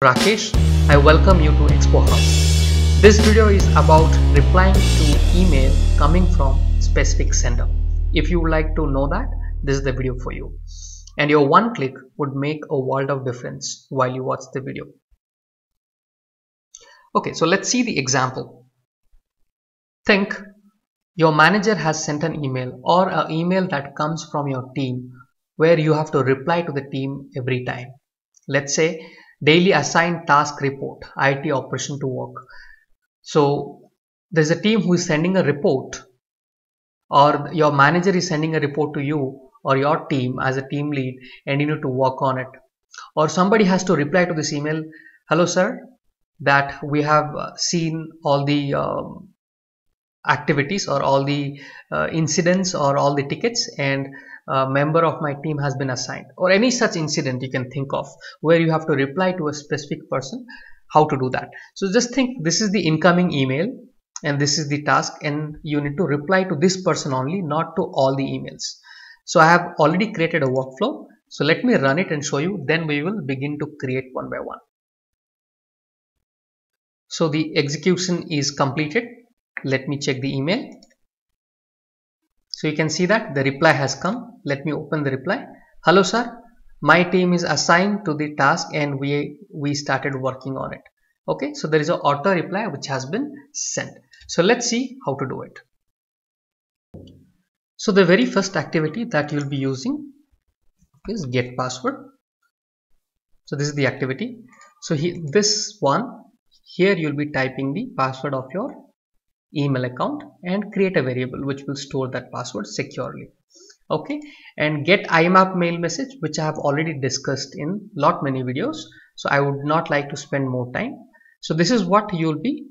Rakesh. I welcome you to Expo Hub. This video is about replying to email coming from specific sender. If you would like to know that, this is the video for you. And your one click would make a world of difference while you watch the video. Okay, so let's see the example. Think your manager has sent an email or an email that comes from your team where you have to reply to the team every time. Let's say daily assigned task report, IT operation to work. So there's a team who is sending a report or your manager is sending a report to you or your team as a team lead and you need to work on it. Or somebody has to reply to this email, hello sir, that we have seen all the um, activities or all the uh, incidents or all the tickets and a member of my team has been assigned or any such incident you can think of where you have to reply to a specific person how to do that. So just think this is the incoming email and this is the task and you need to reply to this person only not to all the emails. So i have already created a workflow. So let me run it and show you then we will begin to create one by one. So the execution is completed let me check the email. So you can see that the reply has come. Let me open the reply. Hello sir. My team is assigned to the task and we we started working on it. Okay so there is an auto reply which has been sent. So let's see how to do it. So the very first activity that you'll be using is get password. So this is the activity. So he, this one here you'll be typing the password of your email account and create a variable which will store that password securely. Okay? And get IMAP mail message which I have already discussed in lot many videos. So I would not like to spend more time. So this is what you'll be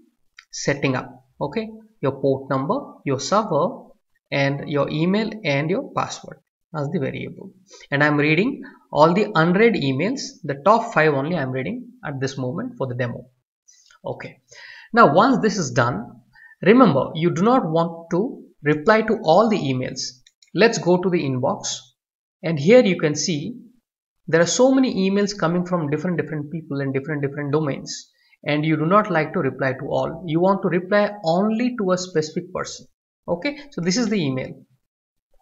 setting up. Okay? Your port number your server and your email and your password as the variable. And I'm reading all the unread emails the top five only I'm reading at this moment for the demo. Okay? Now once this is done Remember, you do not want to reply to all the emails. Let's go to the inbox and here you can see there are so many emails coming from different different people in different different domains and you do not like to reply to all. You want to reply only to a specific person. Okay, so this is the email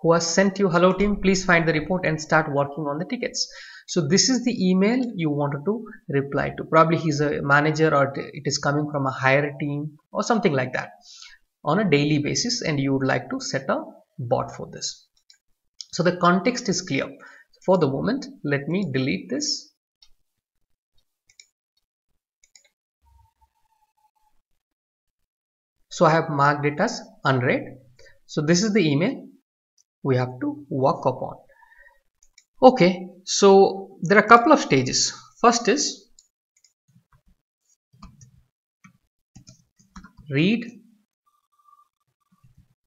who has sent you hello team please find the report and start working on the tickets. So this is the email you wanted to reply to. Probably he's a manager or it is coming from a higher team or something like that on a daily basis and you would like to set a bot for this. So the context is clear. For the moment let me delete this. So I have marked it as unread. So this is the email we have to work upon. Okay so there are a couple of stages. First is read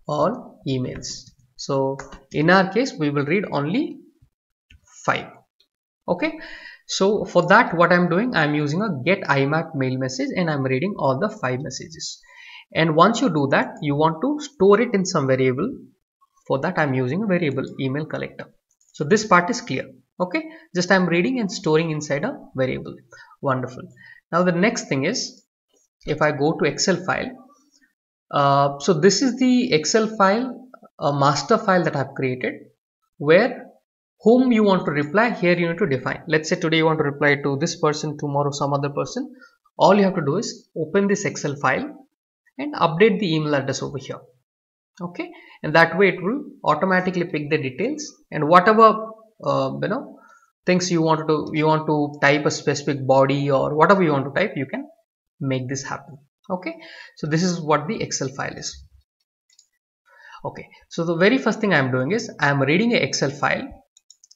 all emails. So in our case we will read only five. Okay so for that what i'm doing i'm using a get imap mail message and i'm reading all the five messages. And once you do that you want to store it in some variable for that i'm using a variable email collector. So this part is clear okay? Just i'm reading and storing inside a variable. Wonderful. Now the next thing is if i go to excel file uh, so this is the excel file a master file that i've created where whom you want to reply here you need to define. Let's say today you want to reply to this person tomorrow some other person. All you have to do is open this excel file and update the email address over here okay? And that way it will automatically pick the details and whatever uh, you know things you want to you want to type a specific body or whatever you want to type you can make this happen. Okay? So this is what the excel file is. Okay? So the very first thing i'm doing is i'm reading a excel file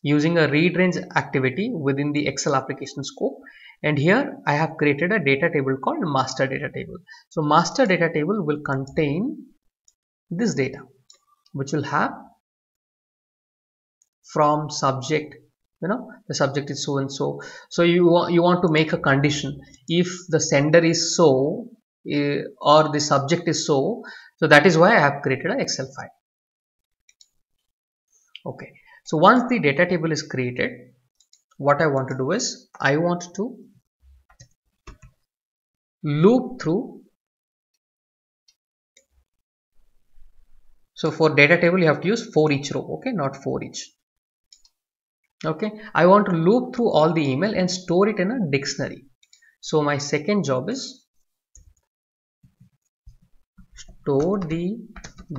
using a read range activity within the excel application scope. And here I have created a data table called master data table. So master data table will contain this data which will have from subject you know the subject is so and so. So you want you want to make a condition. If the sender is so uh, or the subject is so so that is why i have created an excel file. Okay. So once the data table is created what i want to do is i want to loop through so for data table you have to use for each row okay? Not for each. Okay? I want to loop through all the email and store it in a dictionary. So my second job is store the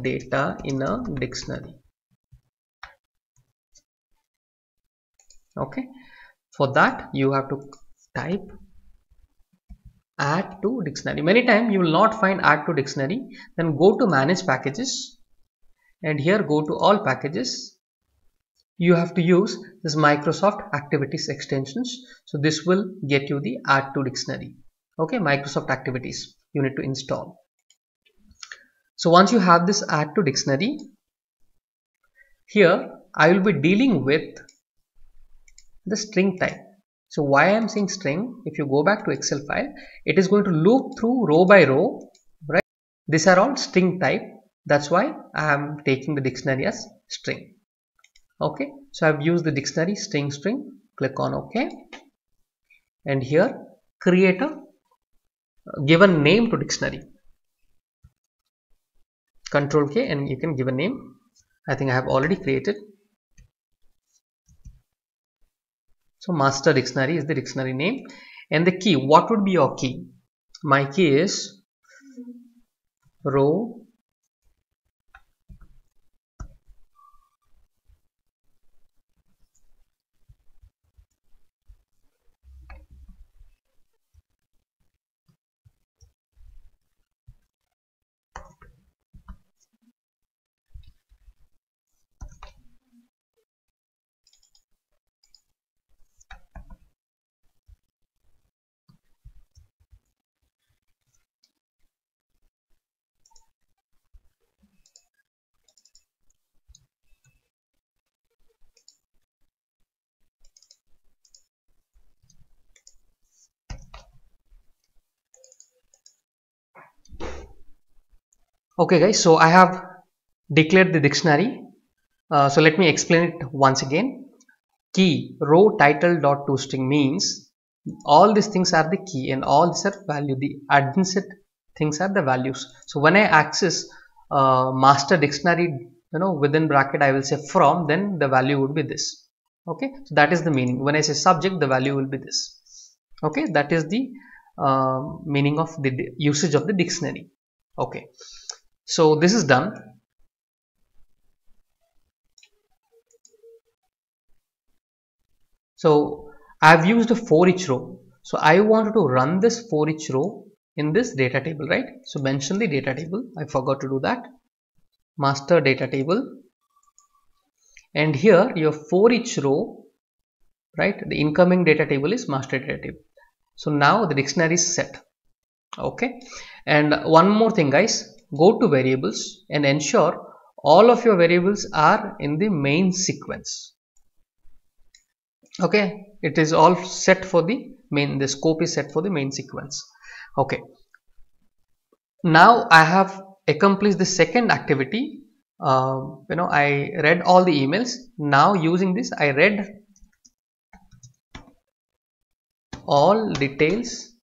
data in a dictionary. Okay? For that you have to type add to dictionary. Many times you will not find add to dictionary. Then go to manage packages and here go to all packages. You have to use this Microsoft activities extensions. So this will get you the add to dictionary. Okay Microsoft activities you need to install. So once you have this add to dictionary here I will be dealing with the string type. So why I am saying string if you go back to Excel file it is going to loop through row by row right? These are all string type that's why I am taking the dictionary as string. Okay so I've used the dictionary string string. Click on OK. And here create a given name to dictionary. Control K and you can give a name. I think I have already created. So master dictionary is the dictionary name. And the key what would be your key? My key is row okay guys so I have declared the dictionary. Uh, so let me explain it once again. Key row title dot to string means all these things are the key and all these are value. The adjacent things are the values. So when I access uh, master dictionary you know within bracket I will say from then the value would be this. Okay so that is the meaning. When I say subject the value will be this. Okay that is the uh, meaning of the usage of the dictionary. Okay so this is done. So I've used a for each row. So I wanted to run this for each row in this data table right? So mention the data table. I forgot to do that. Master data table. And here your for each row right? The incoming data table is master data table. So now the dictionary is set. Okay? And one more thing guys go to variables and ensure all of your variables are in the main sequence. Okay? It is all set for the main the scope is set for the main sequence. Okay. Now I have accomplished the second activity. Uh, you know I read all the emails. Now using this I read all details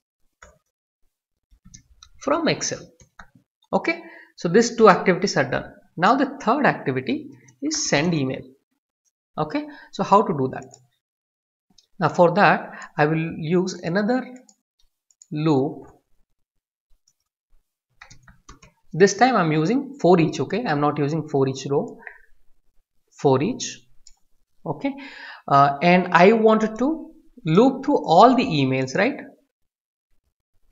from Excel okay? So these two activities are done. Now the third activity is send email. Okay? So how to do that? Now for that I will use another loop. This time I'm using for each okay? I'm not using for each row. For each. Okay? Uh, and I wanted to loop through all the emails right?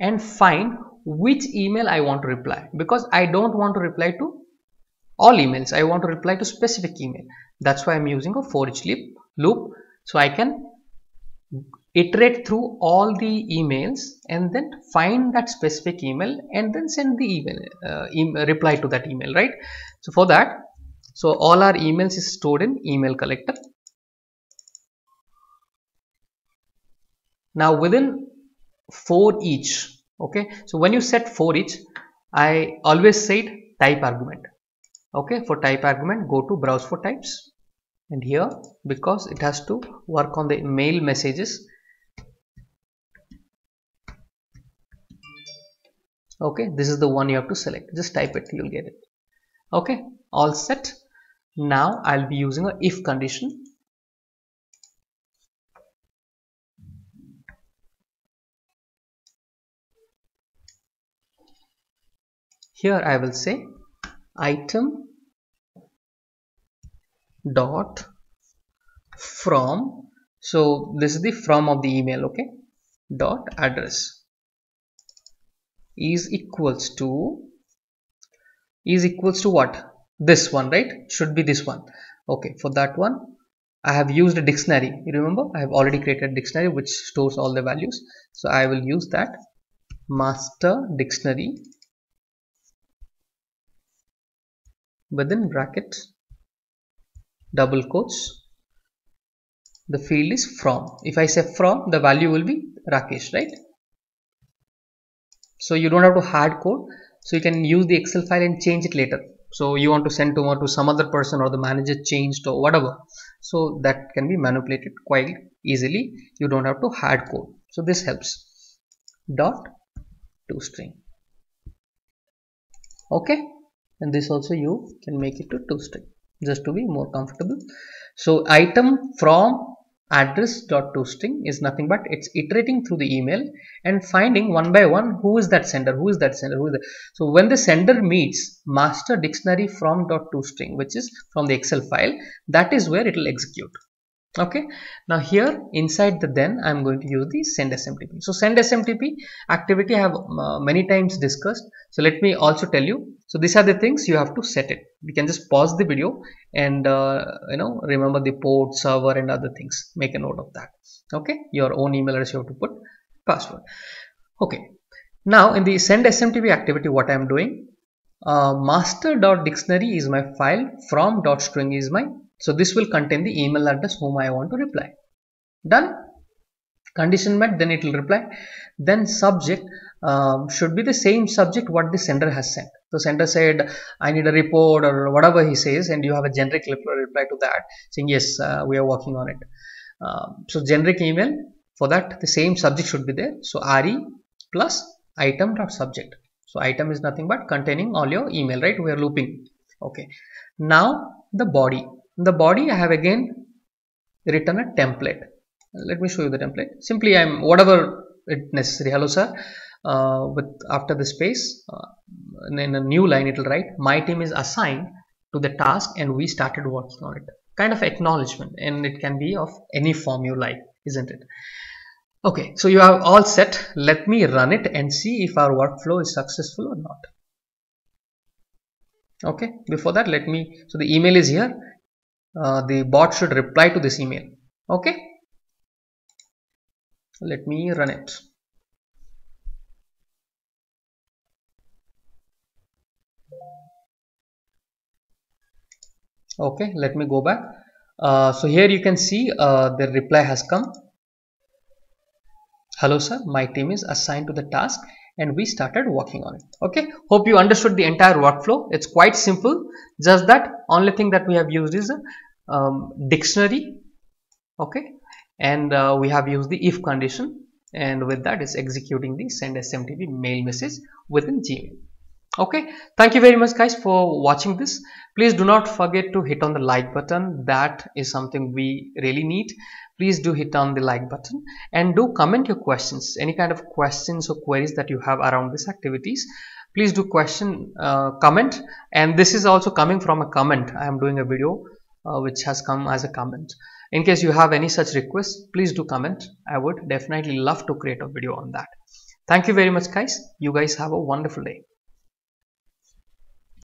And find which email I want to reply. Because I don't want to reply to all emails. I want to reply to specific email. That's why I'm using a for each loop so I can iterate through all the emails and then find that specific email and then send the email, uh, email reply to that email right? So for that so all our emails is stored in email collector. Now within for each okay? So when you set for each i always said type argument. Okay? For type argument go to browse for types. And here because it has to work on the mail messages. Okay? This is the one you have to select. Just type it you'll get it. Okay? All set. Now I'll be using a if condition here I will say item dot from. So this is the from of the email okay? Dot address is equals to is equals to what? This one right? Should be this one. Okay for that one I have used a dictionary. You remember? I have already created a dictionary which stores all the values. So I will use that master dictionary within brackets double quotes the field is from. If I say from the value will be Rakesh right? So you don't have to hard code. So you can use the excel file and change it later. So you want to send to to some other person or the manager changed or whatever. So that can be manipulated quite easily. You don't have to hard code. So this helps. Dot to string. Okay and this also you can make it to two string just to be more comfortable. So item from address dot to string is nothing but it's iterating through the email and finding one by one who is that sender who is that sender who is that so when the sender meets master dictionary from dot to string which is from the excel file that is where it will execute okay. Now here inside the then i'm going to use the send smtp so send smtp activity i have uh, many times discussed. So let me also tell you. So these are the things you have to set it. We can just pause the video and uh, you know remember the port server and other things. Make a note of that. Okay. Your own email address you have to put. Password. Okay. Now in the send smtp activity what i am doing? Uh, master.dictionary is my file. From dot string is my so this will contain the email address whom I want to reply. Done. Condition met, then it will reply. Then subject um, should be the same subject what the sender has sent. So sender said, I need a report or whatever he says, and you have a generic reply to that saying, yes, uh, we are working on it. Um, so generic email for that the same subject should be there. So re plus item dot subject. So item is nothing but containing all your email, right? We are looping. Okay. Now the body in the body I have again written a template. Let me show you the template. Simply I'm whatever it necessary. Hello sir. Uh, with after the space uh, in a new line it will write my team is assigned to the task and we started working on it. Kind of acknowledgement and it can be of any form you like isn't it? Okay so you have all set. Let me run it and see if our workflow is successful or not. Okay before that let me so the email is here uh, the bot should reply to this email. Okay? Let me run it. Okay let me go back. Uh, so here you can see uh, the reply has come. Hello sir. My team is assigned to the task and we started working on it. Okay? Hope you understood the entire workflow. It's quite simple. Just that only thing that we have used is a um, dictionary. Okay? And uh, we have used the if condition. And with that is executing the send smtp mail message within gmail okay. Thank you very much guys for watching this. Please do not forget to hit on the like button. That is something we really need. Please do hit on the like button and do comment your questions. Any kind of questions or queries that you have around these activities please do question uh, comment. And this is also coming from a comment. I am doing a video uh, which has come as a comment. In case you have any such requests please do comment. I would definitely love to create a video on that. Thank you very much guys. You guys have a wonderful day